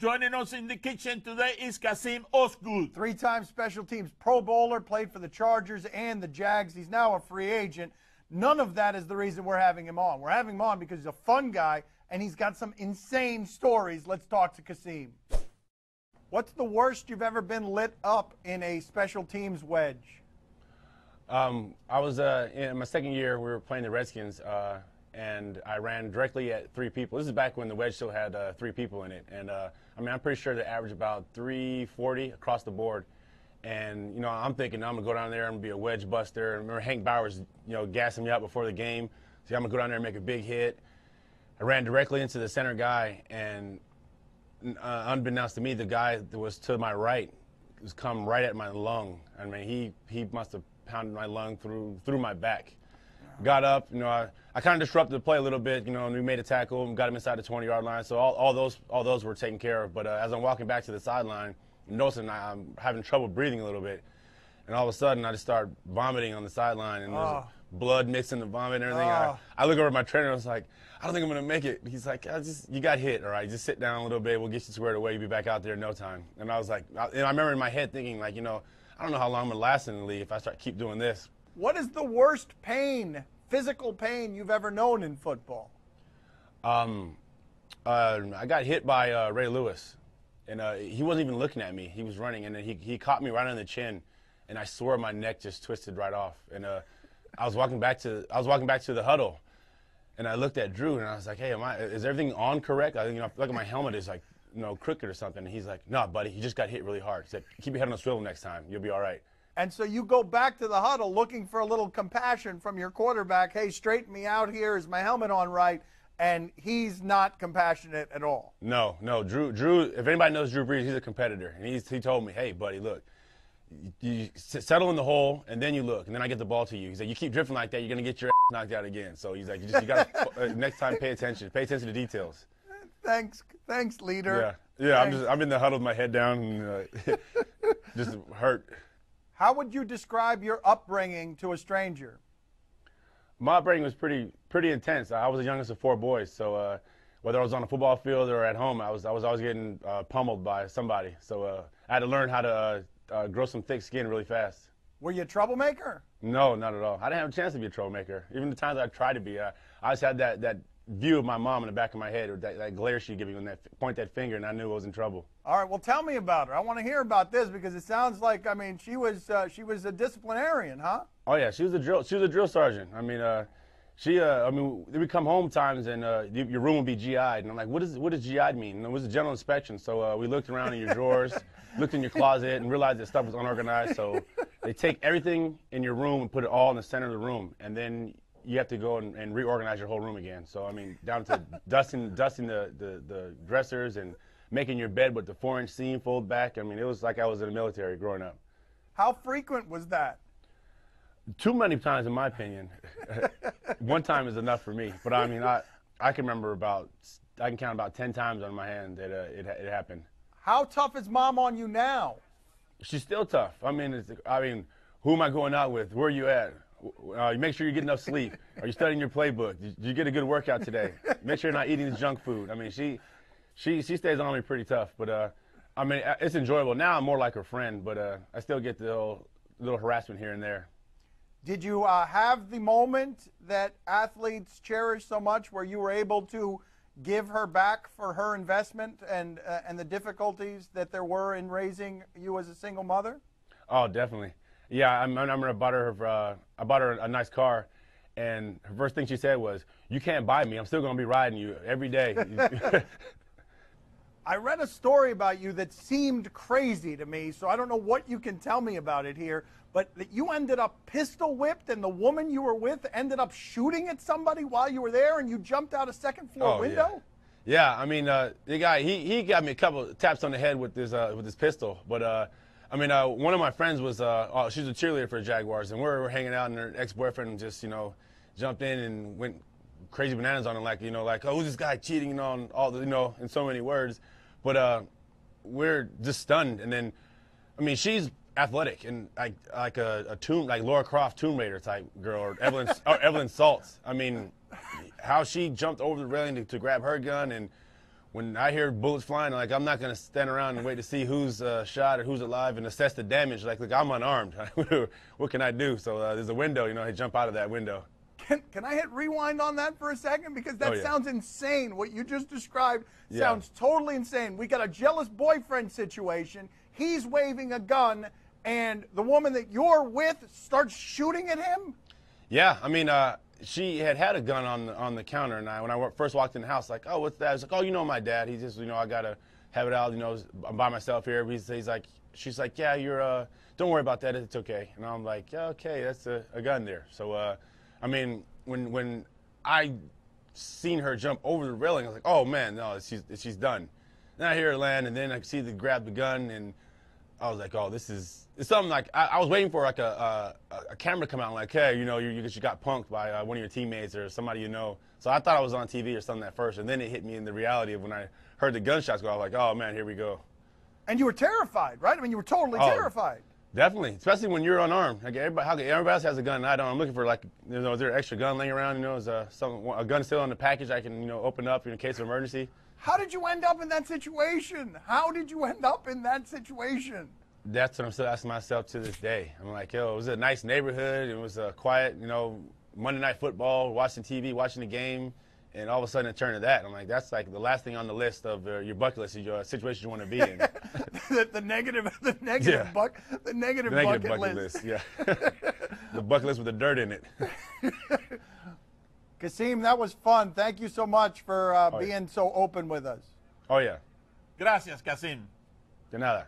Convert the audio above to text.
Joining us in the kitchen today is Kassim Osgood. Three time special teams Pro Bowler, played for the Chargers and the Jags. He's now a free agent. None of that is the reason we're having him on. We're having him on because he's a fun guy and he's got some insane stories. Let's talk to Kassim. What's the worst you've ever been lit up in a special teams wedge? Um, I was uh, in my second year. We were playing the Redskins, uh, and I ran directly at three people. This is back when the wedge still had uh, three people in it, and uh, I mean I'm pretty sure they average about 340 across the board. And you know I'm thinking I'm gonna go down there and be a wedge buster. I remember Hank Bauer, you know, gassing me up before the game. So I'm gonna go down there and make a big hit. I ran directly into the center guy, and uh, unbeknownst to me, the guy that was to my right was come right at my lung. I mean, he he must have pounded my lung through through my back. Got up, you know, I, I kind of disrupted the play a little bit, you know, and we made a tackle and got him inside the 20 yard line. So all, all those all those were taken care of. But uh, as I'm walking back to the sideline, noticing I, I'm having trouble breathing a little bit, and all of a sudden I just start vomiting on the sideline, and there's Oh. blood mixing the vomit and everything. Oh. I, I look over at my trainer and I was like, I don't think I'm gonna make it. He's like, I just you got hit, all right. Just sit down a little bit. We'll get you squared away. You'll be back out there in no time. And I was like, I, and I remember in my head thinking like, you know, I don't know how long I'm gonna last in the league if I start keep doing this. What is the worst pain, physical pain, you've ever known in football? Um, uh, I got hit by uh, Ray Lewis, and uh, he wasn't even looking at me. He was running, and then he he caught me right on the chin, and I swear my neck just twisted right off. And uh, I was walking back to I was walking back to the huddle, and I looked at Drew, and I was like, Hey, am I is everything on correct? I you know, I feel like my helmet is like you know crooked or something. And he's like, No, buddy, he just got hit really hard. He said, Keep your head on a swivel next time. You'll be all right. And so you go back to the huddle looking for a little compassion from your quarterback. Hey, straighten me out here. Is my helmet on right? And he's not compassionate at all. No, no, Drew. Drew. If anybody knows Drew Brees, he's a competitor, and he's he told me, "Hey, buddy, look, you, you settle in the hole, and then you look, and then I get the ball to you." He said, "You keep drifting like that, you're gonna get your ass knocked out again." So he's like, "You just you gotta uh, next time pay attention, pay attention to details." Thanks, thanks, leader. Yeah, yeah. I'm just I'm in the huddle with my head down, and uh, just hurt. How would you describe your upbringing to a stranger? My upbringing was pretty pretty intense. I was the youngest of four boys, so uh, whether I was on a football field or at home, I was I was always getting uh, pummeled by somebody. So uh, I had to learn how to uh, uh, grow some thick skin really fast. Were you a troublemaker? No, not at all. I didn't have a chance to be a troublemaker. Even the times I tried to be, I, I just had that, that view of my mom in the back of my head, or that, that glare she'd give me when that point that finger, and I knew I was in trouble. All right. Well, tell me about her. I want to hear about this because it sounds like I mean she was uh, she was a disciplinarian, huh? Oh yeah, she was a drill. She was a drill sergeant. I mean, uh, she. Uh, I mean, we come home times and uh, your room would be GI'd, and I'm like, what does what does GI'd mean? And it was a general inspection. So uh, we looked around in your drawers, looked in your closet, and realized that stuff was unorganized. So they take everything in your room and put it all in the center of the room, and then you have to go and, and reorganize your whole room again. So I mean, down to dusting dusting the, the the dressers and making your bed with the four inch seam fold back. I mean, it was like I was in the military growing up. How frequent was that? Too many times, in my opinion. One time is enough for me. But I mean, I I can remember about I can count about ten times on my hand that uh, it it happened. How tough is mom on you now? She's still tough. I mean, it's, I mean, who am I going out with? Where are you at? Uh, you make sure you get enough sleep. Are you studying your playbook? Did you get a good workout today? Make sure you're not eating this junk food. I mean, she she she stays on me pretty tough. But uh, I mean, it's enjoyable. Now I'm more like her friend, but uh, I still get the little, little harassment here and there. Did you uh, have the moment that athletes cherish so much where you were able to give her back for her investment and, uh, and the difficulties that there were in raising you as a single mother? Oh, definitely. Yeah, I remember I bought her, uh, I bought her a nice car, and her first thing she said was, "You can't buy me. I'm still gonna be riding you every day." I read a story about you that seemed crazy to me, so I don't know what you can tell me about it here, but that you ended up pistol whipped and the woman you were with ended up shooting at somebody while you were there and you jumped out a second floor Oh, window? Yeah, I mean, uh, the guy he, he got me a couple taps on the head with his uh, with his pistol, but uh, I mean, uh, one of my friends was uh, oh, she's a cheerleader for the Jaguars, and we were, hanging out, and her ex boyfriend just you know jumped in and went crazy bananas on him, like you know, like oh, who's this guy cheating on all the you know in so many words, but uh, we're just stunned, and then I mean, she's athletic and like like a, a tomb like Laura Croft Tomb Raider type girl or Evelyn or Evelyn Saltz. I mean, how she jumped over the railing to, to grab her gun and when I hear bullets flying, like I'm not gonna stand around and wait to see who's uh, shot or who's alive and assess the damage. Like, look, I'm unarmed. what can I do? So uh, there's a window, you know, I jump out of that window. Can, can I hit rewind on that for a second? Because that Oh, yeah. sounds insane. What you just described Yeah. sounds totally insane. We got a jealous boyfriend situation. He's waving a gun, and the woman that you're with starts shooting at him. Yeah, I mean, uh, she had had a gun on the, on the counter, and I, when I first walked in the house, like, oh, what's that? I was like, oh, you know my dad. He just, you know, I gotta have it out. You know, I'm by myself here. He's, he's like, she's like, yeah, you're, uh, don't worry about that. It's okay. And I'm like, yeah, okay, that's a, a gun there. So, uh, I mean, when when I seen her jump over the railing, I was like, oh man, no, she's she's done. Then I hear her land, and then I see the grab the gun, and I was like, oh, this is it's something like I, I was waiting for like a, a a camera to come out, like, hey, you know, you you, you got punked by uh, one of your teammates or somebody you know. So I thought I was on TV or something at first, and then it hit me in the reality of when I heard the gunshots go. I was like, oh man, here we go. And you were terrified, right? I mean, you were totally Oh. terrified. Definitely, especially when you're unarmed. Like everybody, how, everybody else has a gun. and I don't. I'm looking for like, you know, is there an extra gun laying around? You know, is uh, some a gun still in the package I can, you know, open up in case of emergency? How did you end up in that situation? How did you end up in that situation? That's what I'm still asking myself to this day. I'm like, yo, it was a nice neighborhood. It was a quiet, you know, Monday night football, watching TV, watching the game, and all of a sudden it turned to that. I'm like, that's like the last thing on the list of uh, your bucket list is your situation you want to be in. the, the negative, the negative Yeah. buck, the negative, The negative bucket, bucket list. list, yeah. the bucket list with the dirt in it. Kassim, that was fun. Thank you so much for uh, Oh, yeah. being so open with us. Oh yeah, Gracias, Kassim. de nada.